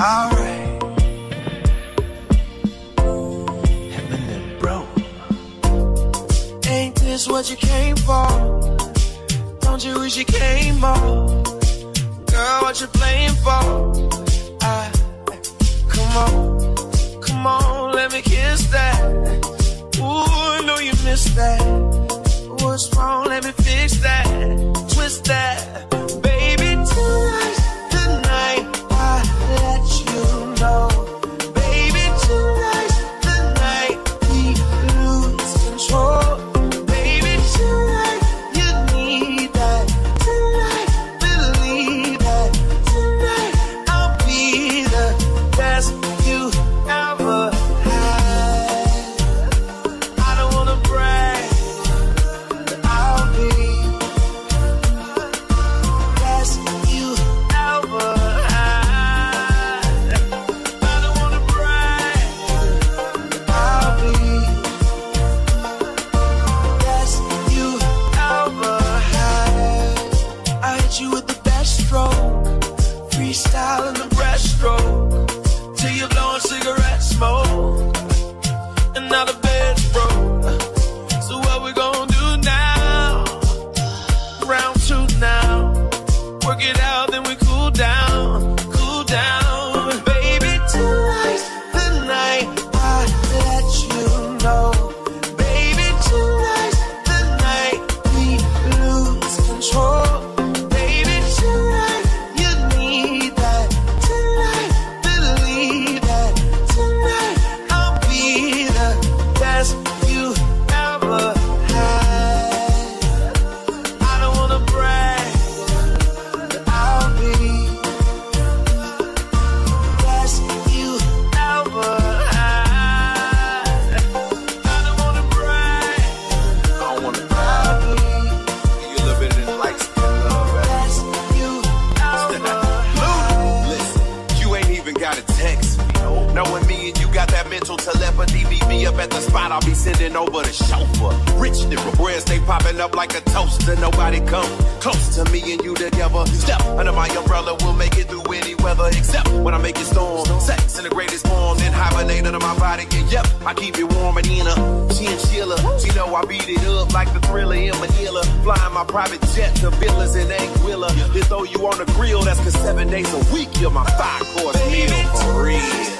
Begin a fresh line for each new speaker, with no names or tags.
Alright. Eminem, bro. Ain't this what you came for? Don't you wish you came more? Girl, what you playing for? I, come on, come on, let me kiss that. Ooh, I know you missed that. What's wrong? Let me fix that. Twist that. Baby,
at the spot. I'll be sending over the chauffeur. Rich nigga, bread stay popping up like a toaster. Nobody come close to me and you together. Step under my umbrella, we'll make it through any weather, except when I make it storm. Sex in the greatest form, then hibernate under my body. And yep, I keep it warm and in a chinchilla. She know I beat it up like the thriller in Manila. Flying my private jet to villas in Anguilla. Then throw you on the grill, that's cause seven days a week, you're my five course meal for real.